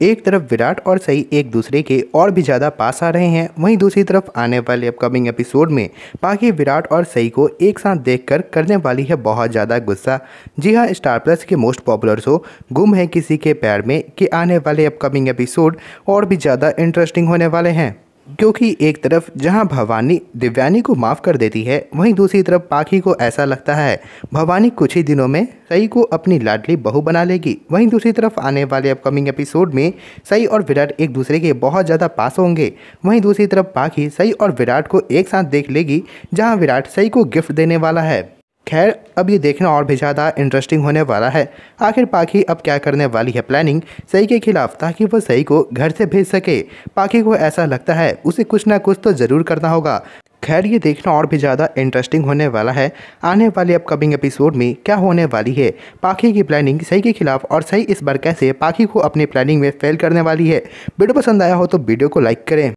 एक तरफ़ विराट और सही एक दूसरे के और भी ज़्यादा पास आ रहे हैं। वहीं दूसरी तरफ़ आने वाले अपकमिंग एपिसोड में पाकि विराट और सही को एक साथ देखकर करने वाली है बहुत ज़्यादा गुस्सा। जी हाँ स्टार प्लस के मोस्ट पॉपुलर शो गुम है किसी के पैर में कि आने वाले अपकमिंग एपिसोड और भी ज़्यादा इंटरेस्टिंग होने वाले हैं। क्योंकि एक तरफ़ जहाँ भवानी दिव्यानी को माफ़ कर देती है, वहीं दूसरी तरफ़ पाखी को ऐसा लगता है, भवानी कुछ ही दिनों में सई को अपनी लाडली बहू बना लेगी। वहीं दूसरी तरफ़ आने वाले अपकमिंग एपिसोड में सई और विराट एक दूसरे के बहुत ज़्यादा पास होंगे। वहीं दूसरी तरफ़ पाखी सई और विराट को एक साथ देख लेगी, जहाँ विराट सई को गिफ्ट देने वाला है। खैर, अब ये देखना और भी ज़्यादा इंटरेस्टिंग होने वाला है। आखिर पाखी अब क्या करने वाली है प्लानिंग सही के खिलाफ ताकि वो सही को घर से भेज सके। पाखी को ऐसा लगता है, उसे कुछ ना कुछ तो ज़रूर करना होगा। खैर, ये देखना और भी ज़्यादा इंटरेस्टिंग होने वाला है। आने वाले अपकमिंग एपिसोड में क्या होने वाली है? पाखी की प्लानिंग सही के खिलाफ और सही इस बार कैसे पाखी को अपनी प्लानिंग में फेल करने वाली है? वीडियो पसंद आया हो तो वीडियो को लाइक करें।